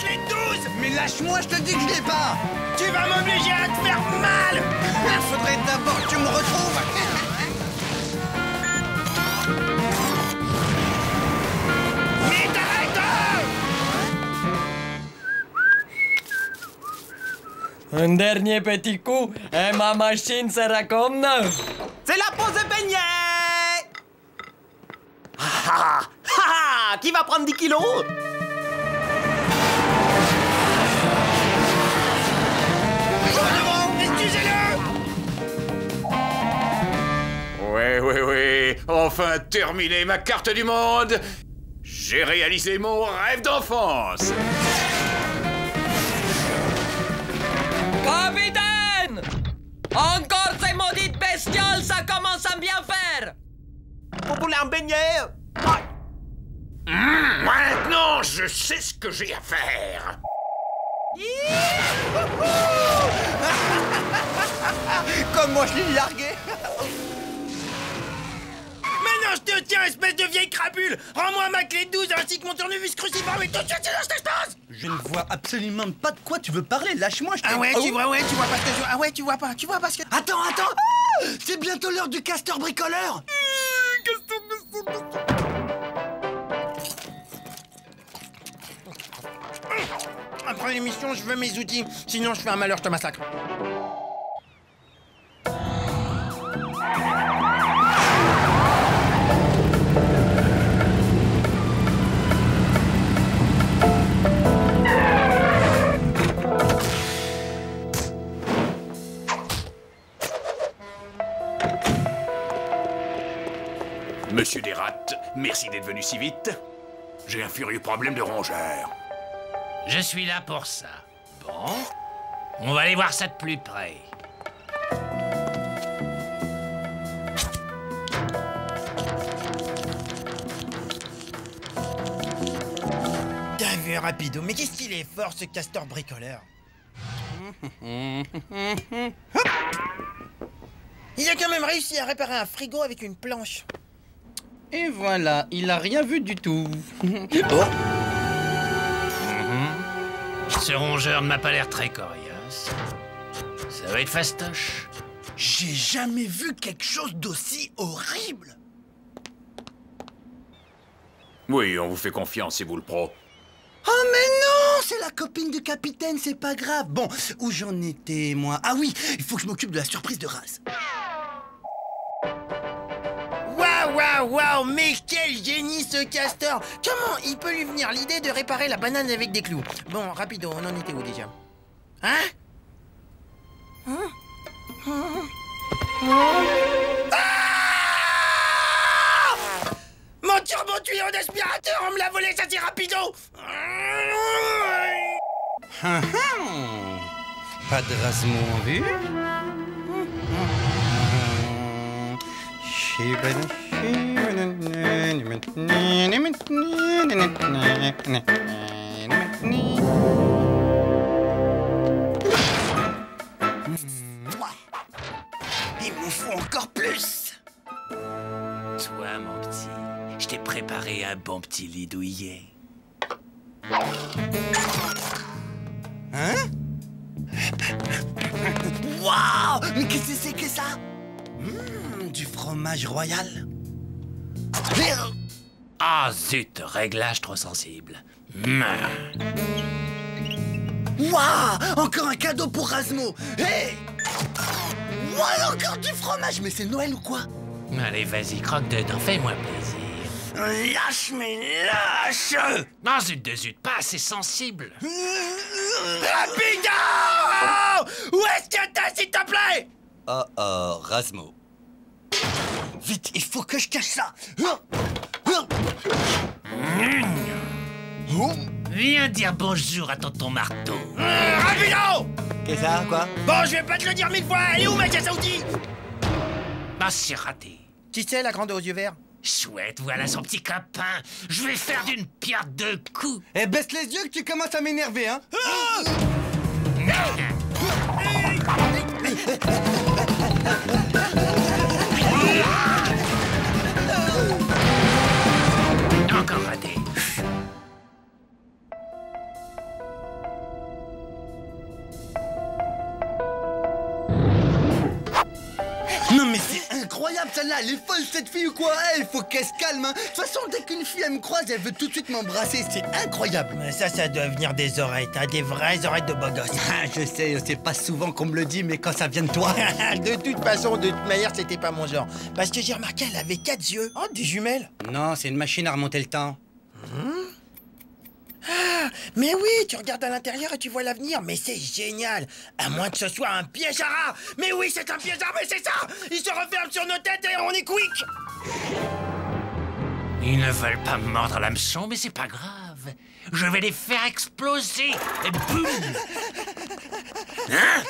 bracelet de 12 Mais lâche-moi, je te dis que je l'ai pas. Tu vas m'obliger à te faire mal. Faudrait d'abord que tu me retrouves. T'arrêtes Un dernier petit coup et ma machine sera comme neuve. C'est la pause de beignet ah, ah, ah, Qui va prendre 10 kilos? Excusez-le Ouais, ouais, ouais. Enfin terminé ma carte du monde. J'ai réalisé mon rêve d'enfance. Capitaine Encore ces maudites bestioles, ça commence à bien faire Vous voulez un beignet Hmm, maintenant, je sais ce que j'ai à faire. Comme moi, je l'ai largué. Maintenant je te tiens, espèce de vieille crapule. Rends-moi ma clé de 12 ainsi que mon tournevis cruciforme et tout de suite dans cette espace Je ne vois absolument pas de quoi tu veux parler, lâche-moi, je te... Ah ouais, Oh. tu vois, ouais, tu vois parce que je... Ah ouais, tu vois pas, tu vois parce que... Attends, attends. Ah C'est bientôt l'heure du castor bricoleur. Après l'émission, je veux mes outils, sinon je fais un malheur, je te massacre. Monsieur Desrats, merci d'être venu si vite. J'ai un furieux problème de rongeur. Je suis là pour ça. Bon, on va aller voir ça de plus près. Rapido, mais qu'est-ce qu'il est fort ce castor bricoleur Il a quand même réussi à réparer un frigo avec une planche. Et voilà, il a rien vu du tout. Ce rongeur ne m'a pas l'air très coriace. Ça va être fastoche. J'ai jamais vu quelque chose d'aussi horrible Oui, on vous fait confiance, c'est vous le pro. Oh mais non C'est la copine du capitaine, c'est pas grave. Bon, où j'en étais, moi? Ah oui, il faut que je m'occupe de la surprise de race. Waouh, waouh, waouh, mais quel génie ce castor! Comment il peut lui venir l'idée de réparer la banane avec des clous? Bon, rapido, on en était où déjà? Hein? Hein Ah! Mon turbo tuyau d'aspirateur, on me l'a volé, ça c'est rapido Hum, Pas de rasement en vue. Il m'en faut encore plus Toi, mon petit, je t'ai préparé un bon petit lit douillet. Hein? Waouh! Mais qu'est-ce que c'est que ça? Mmh, Du fromage royal. Ah zut, réglage trop sensible. Mmm. Waouh! Encore un cadeau pour Rasmo. Hé Waouh, encore du fromage. Mais c'est Noël ou quoi? Allez, vas-y, croque dedans, fais-moi plaisir. Lâche, mais lâche! Non, zut de zut, pas assez sensible. Rapido Où est-ce que t'es, s'il te plaît? Oh oh, Rasmo. Vite, il faut que je cache ça. Viens dire bonjour à tonton marteau. Euh, Rapido Qu'est-ce que ça, quoi? Bon, je vais pas te le dire mille fois, elle est où ma caisse à outils Ah, c'est raté. Qui c'est, la grande aux yeux verts? Chouette, voilà son petit copain. Je vais faire d'une pierre deux coups. Eh, baisse les yeux que tu commences à m'énerver, hein Encore raté. Incroyable celle-là, elle est folle cette fille ou quoi? Eh, Il faut qu'elle se calme. hein. De toute façon, dès qu'une fille elle me croise, elle veut tout de suite m'embrasser. C'est incroyable. Mais ça, ça doit venir des oreilles. T'as des vraies oreilles de beau gosse. Ah, je sais, c'est pas souvent qu'on me le dit, mais quand ça vient de toi. de toute façon, de toute manière, c'était pas mon genre. Parce que j'ai remarqué, elle avait quatre yeux. Oh, des jumelles. Non, c'est une machine à remonter le temps. Mais oui, tu regardes à l'intérieur et tu vois l'avenir. Mais c'est génial. À moins que ce soit un piège à rats. Mais oui, c'est un piège à rats, mais c'est ça Il se referme sur nos têtes et on est quick Ils ne veulent pas me mordre l'hameçon, mais c'est pas grave. Je vais les faire exploser. Et boum Hein?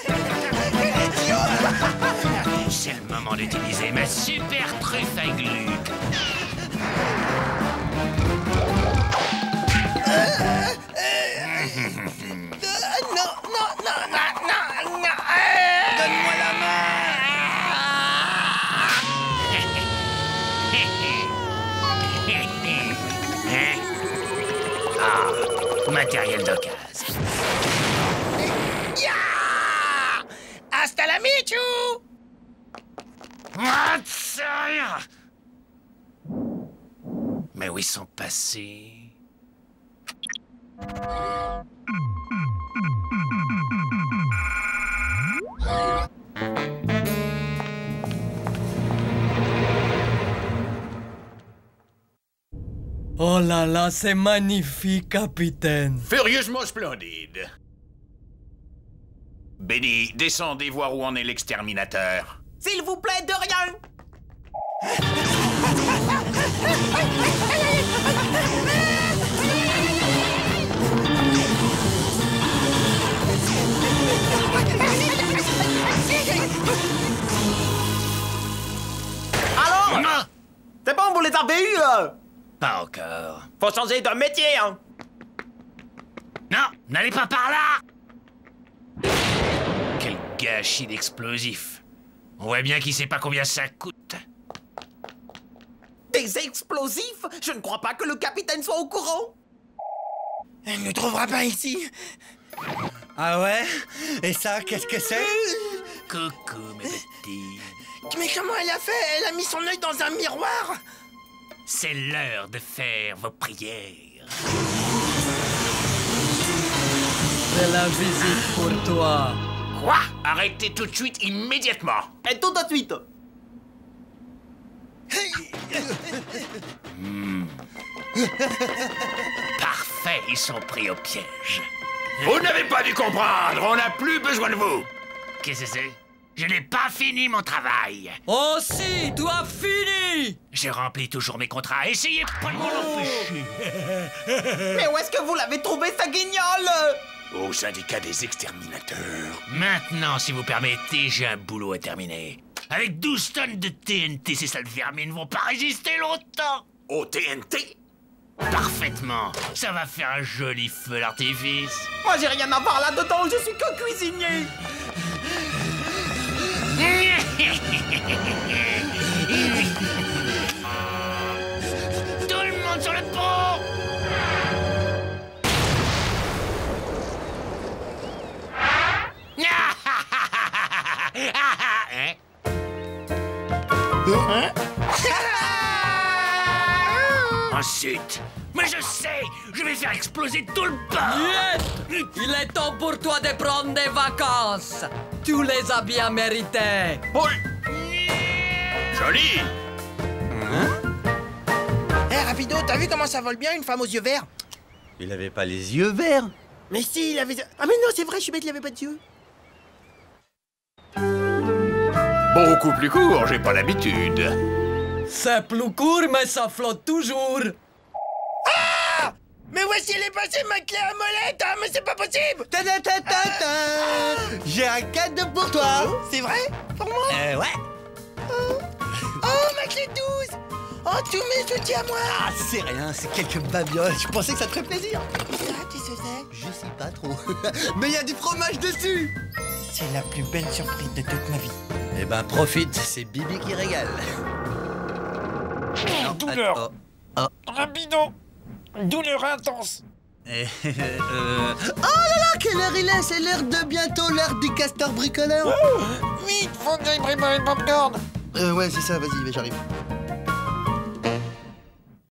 C'est le moment d'utiliser ma super truffe à glu. Mais où ils sont passés? Oh là là, c'est magnifique, capitaine. Furieusement splendide. Benny, descendez voir où en est l'exterminateur. S'il vous plaît, de rien. Alors Non. C'est bon, vous les avez eus euh? Pas encore. Faut changer de métier, hein. Non, n'allez pas par là. Quel gâchis d'explosifs. On voit bien qu'il sait pas combien ça coûte. Des explosifs? Je ne crois pas que le capitaine soit au courant Elle ne trouvera pas ici. Ah ouais? Et ça, qu'est-ce que c'est? Coucou, mes petits. Mais comment elle a fait? Elle a mis son œil dans un miroir C'est l'heure de faire vos prières. C'est la visite pour toi. Quoi Arrêtez tout de suite, immédiatement. Et tout de suite Parfait, ils sont pris au piège. Vous n'avez pas dû comprendre, on n'a plus besoin de vous. Qu'est-ce que c'est? Je n'ai pas fini mon travail. Oh si, tu as fini Je remplis toujours mes contrats. Essayez pas de m'en empêcher. Mais où est-ce que vous l'avez trouvé, sa guignole Au syndicat des exterminateurs. Maintenant, si vous permettez, j'ai un boulot à terminer. Avec 12 tonnes de TNT, ces sales vermines ne vont pas résister longtemps. Au TNT Parfaitement. Ça va faire un joli feu d'artifice. Moi, j'ai rien à voir là-dedans, je suis que cuisinier Tout le monde sur le pont Hein Ensuite, mais je sais, je vais faire exploser tout le bar. Yes Il est temps pour toi de prendre des vacances. Tu les as bien méritées. Joli. Hé, Rapido, t'as vu comment ça vole bien une femme aux yeux verts? Il avait pas les yeux verts. Mais si, il avait... Ah mais non, c'est vrai, je suis bête, il avait pas d'yeux. Beaucoup plus court, j'ai pas l'habitude. C'est plus court, mais ça flotte toujours. Mais où est-ce qu'il est passé ma clé à molette hein Mais c'est pas possible. Ta-da-ta-ta-ta. J'ai un cadeau pour toi. C'est vrai? Pour moi? Euh, ouais Oh, clé 12 Oh, tous mes outils à moi Ah, c'est rien, c'est quelques babioles. Je pensais que ça te ferait plaisir. Ah, tu sais Je sais pas trop. Mais il y a du fromage dessus C'est la plus belle surprise de toute ma vie. Eh ben, profite, c'est Bibi qui régale. Non, douleur. oh, Rapido Douleur intense Eh, euh, Oh là là, quelle heure il est C'est l'heure de bientôt, l'heure du castor bricoleur. Vite, faut que j'aille préparer le popcorn Euh, ouais, c'est ça, vas-y, j'arrive.